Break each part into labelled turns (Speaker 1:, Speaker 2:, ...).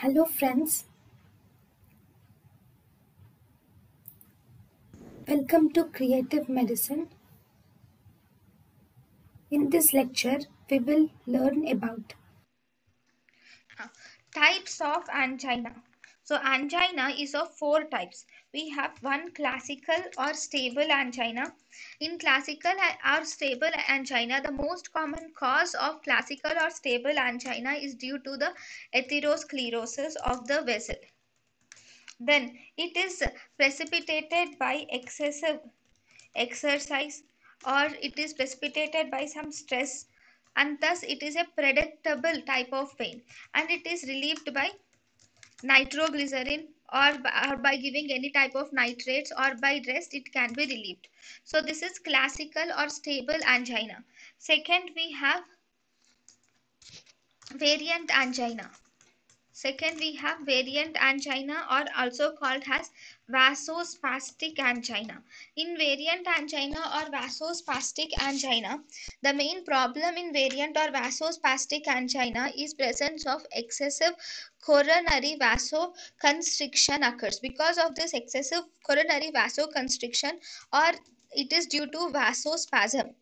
Speaker 1: Hello friends. Welcome to Creative Medicine. In this lecture, we will learn about
Speaker 2: types of angina so angina is of four types we have one classical or stable angina in classical or stable angina the most common cause of classical or stable angina is due to the atherosclerosis of the vessel. Then it is precipitated by excessive exercise or it is precipitated by some stress and thus it is a predictable type of pain and it is relieved by nitroglycerin or by, giving any type of nitrates or by rest it can be relieved. So this is classical or stable angina. Second we have variant angina Second, we have variant angina or also called as vasospastic angina. In variant angina or vasospastic angina, the main problem in variant or vasospastic angina is presence of excessive coronary vasoconstriction occurs. Because of this excessive coronary vasoconstriction or it is due to vasospasm.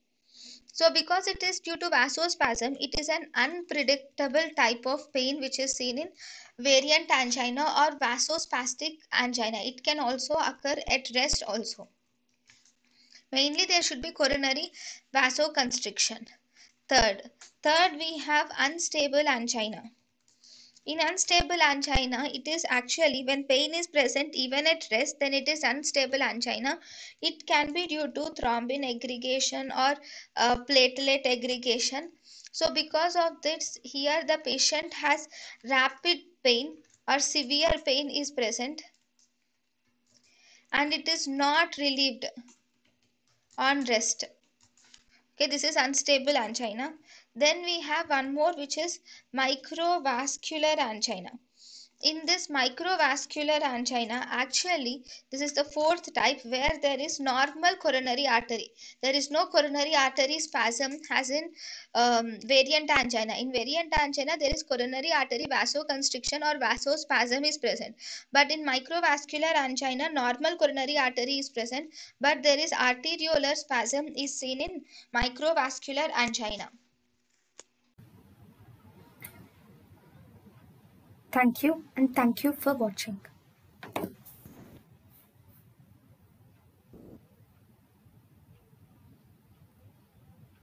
Speaker 2: So because it is due to vasospasm, it is an unpredictable type of pain which is seen in variant angina or vasospastic angina. It can also occur at rest also. Mainly there should be coronary vasoconstriction. Third, third we have unstable angina. In unstable angina, it is actually when pain is present even at rest, then it is unstable angina. It can be due to thrombin aggregation or uh, platelet aggregation. So, because of this, here the patient has rapid pain or severe pain is present and it is not relieved on rest. Okay, this is unstable angina. Then we have one more which is microvascular angina. In this microvascular angina, actually, this is the fourth type where there is normal coronary artery. There is no coronary artery spasm as in um, variant angina. In variant angina, there is coronary artery vasoconstriction or vasospasm is present. But in microvascular angina, normal coronary artery is present, but there is arteriolar spasm is seen in microvascular angina.
Speaker 1: Thank you and thank you for watching.